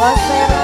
was there